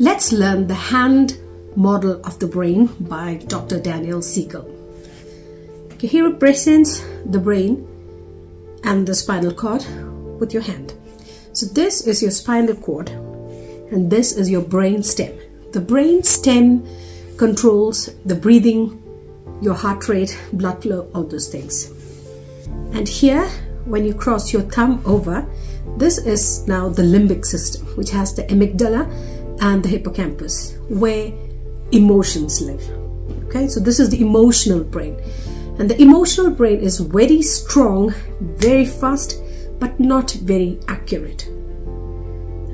Let's learn the hand model of the brain by Dr. Daniel Siegel. Okay, here represents the brain and the spinal cord with your hand. So this is your spinal cord and this is your brain stem. The brain stem controls the breathing, your heart rate, blood flow, all those things. And here, when you cross your thumb over, this is now the limbic system, which has the amygdala and the hippocampus, where emotions live. Okay, so this is the emotional brain. And the emotional brain is very strong, very fast, but not very accurate.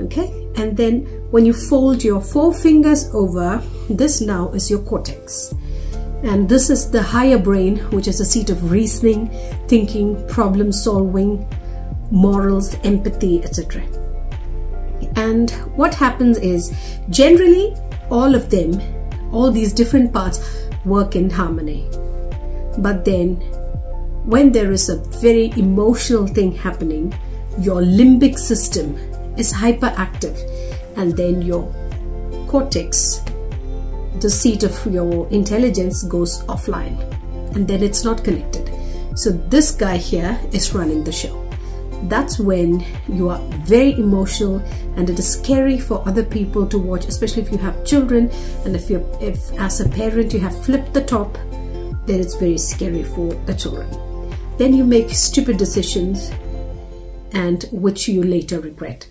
Okay, and then when you fold your four fingers over, this now is your cortex. And this is the higher brain, which is a seat of reasoning, thinking, problem solving, morals, empathy, etc. And what happens is generally all of them, all these different parts work in harmony. But then when there is a very emotional thing happening, your limbic system is hyperactive and then your cortex, the seat of your intelligence goes offline and then it's not connected. So this guy here is running the show. That's when you are very emotional and it is scary for other people to watch, especially if you have children and if you if as a parent you have flipped the top, then it's very scary for the children. Then you make stupid decisions and which you later regret.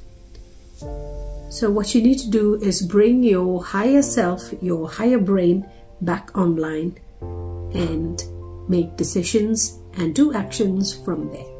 So what you need to do is bring your higher self, your higher brain back online and make decisions and do actions from there.